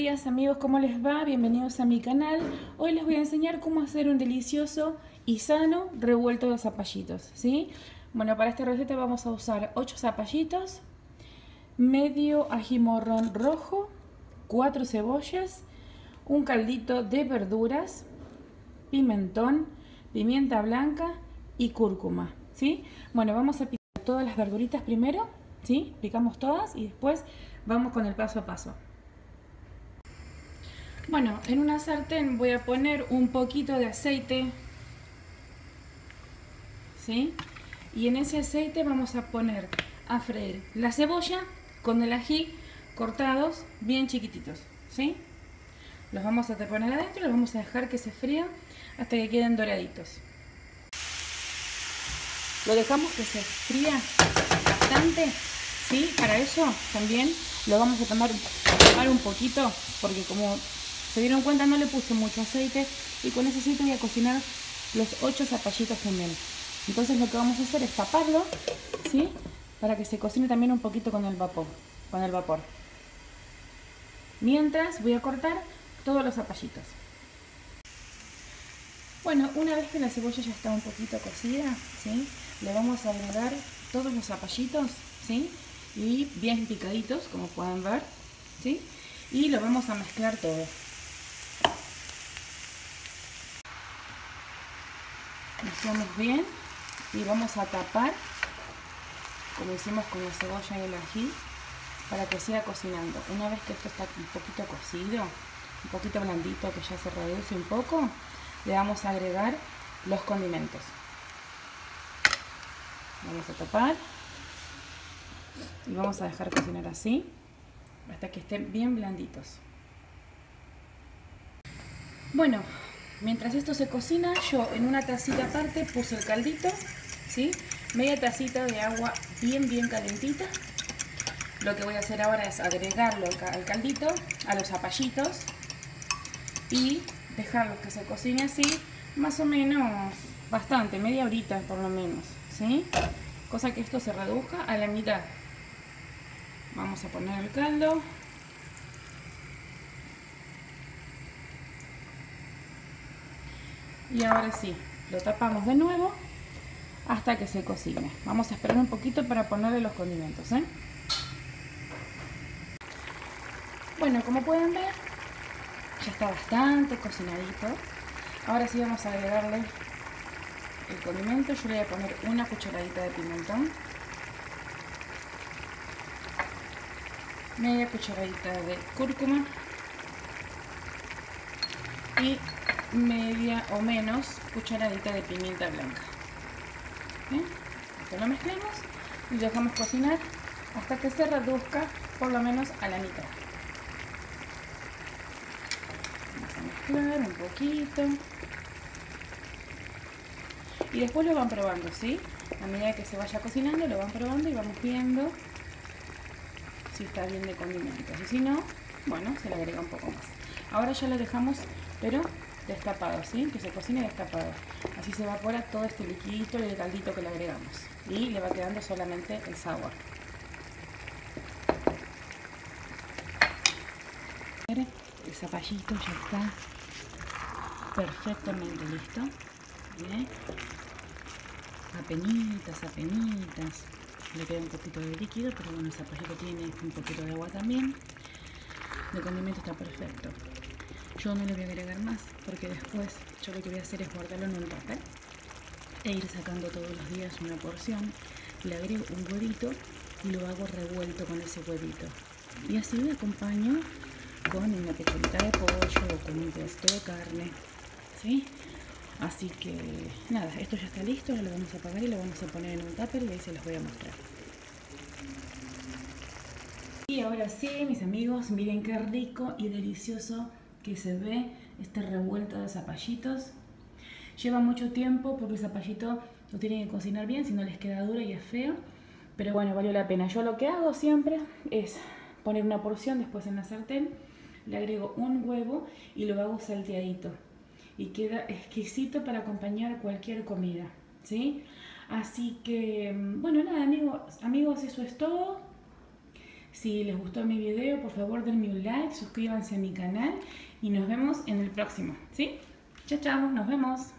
días amigos, ¿cómo les va? Bienvenidos a mi canal. Hoy les voy a enseñar cómo hacer un delicioso y sano revuelto de zapallitos, ¿sí? Bueno, para esta receta vamos a usar 8 zapallitos, medio ají morrón rojo, 4 cebollas, un caldito de verduras, pimentón, pimienta blanca y cúrcuma, ¿sí? Bueno, vamos a picar todas las verduritas primero, ¿sí? Picamos todas y después vamos con el paso a paso. Bueno, en una sartén voy a poner un poquito de aceite. ¿Sí? Y en ese aceite vamos a poner a freír la cebolla con el ají cortados bien chiquititos. ¿Sí? Los vamos a poner adentro y los vamos a dejar que se frían hasta que queden doraditos. Lo dejamos que se fría bastante. ¿Sí? Para eso también lo vamos a tomar, tomar un poquito porque como se dieron cuenta, no le puse mucho aceite y con ese aceite voy a cocinar los 8 zapallitos también. Entonces lo que vamos a hacer es taparlo, ¿sí? Para que se cocine también un poquito con el vapor. Con el vapor. Mientras voy a cortar todos los zapallitos. Bueno, una vez que la cebolla ya está un poquito cocida, ¿sí? Le vamos a agregar todos los zapallitos, ¿sí? Y bien picaditos, como pueden ver, ¿sí? Y lo vamos a mezclar todo. Mezclamos bien y vamos a tapar como hicimos con la cebolla y el ají para que siga cocinando. Una vez que esto está un poquito cocido un poquito blandito que ya se reduce un poco le vamos a agregar los condimentos. Vamos a tapar y vamos a dejar cocinar así hasta que estén bien blanditos. Bueno Mientras esto se cocina, yo en una tacita aparte puse el caldito, ¿sí? Media tacita de agua bien, bien calentita. Lo que voy a hacer ahora es agregarlo al caldito, a los zapallitos y dejarlo que se cocine así, más o menos bastante, media horita por lo menos, ¿sí? Cosa que esto se reduzca a la mitad. Vamos a poner el caldo. Y ahora sí, lo tapamos de nuevo hasta que se cocine. Vamos a esperar un poquito para ponerle los condimentos. ¿eh? Bueno, como pueden ver, ya está bastante cocinadito. Ahora sí vamos a agregarle el condimento. Yo le voy a poner una cucharadita de pimentón. Media cucharadita de cúrcuma. Y media o menos cucharadita de pimienta blanca. Lo mezclamos y dejamos cocinar hasta que se reduzca por lo menos a la mitad. Vamos a mezclar un poquito. Y después lo van probando, ¿sí? A medida que se vaya cocinando lo van probando y vamos viendo si está bien de condimentos. Y si no, bueno, se le agrega un poco más. Ahora ya lo dejamos, pero destapado, ¿sí? Que se cocine destapado. Así se evapora todo este liquidito y el caldito que le agregamos. Y le va quedando solamente el sabor. El zapallito ya está perfectamente listo. ¿Bien? Apenitas, apenitas. Le queda un poquito de líquido, pero bueno, el zapallito tiene un poquito de agua también. El condimento está perfecto. Yo no le voy a agregar más porque después yo lo que voy a hacer es guardarlo en un papel e ir sacando todos los días una porción. Le agrego un huevito y lo hago revuelto con ese huevito. Y así lo acompaño con una pechuguita de pollo o con un pedazo de carne. ¿Sí? Así que nada, esto ya está listo, lo vamos a apagar y lo vamos a poner en un tupper y ahí se los voy a mostrar. Y ahora sí, mis amigos, miren qué rico y delicioso que se ve este revuelto de zapallitos. Lleva mucho tiempo porque el zapallito lo tienen que cocinar bien, si no les queda duro y es feo. Pero bueno, valió la pena. Yo lo que hago siempre es poner una porción después en la sartén, le agrego un huevo y lo hago salteadito. Y queda exquisito para acompañar cualquier comida, ¿sí? Así que, bueno, nada, amigos, amigos, eso es todo. Si les gustó mi video, por favor denme un like, suscríbanse a mi canal y nos vemos en el próximo, ¿sí? Chao, chao, nos vemos.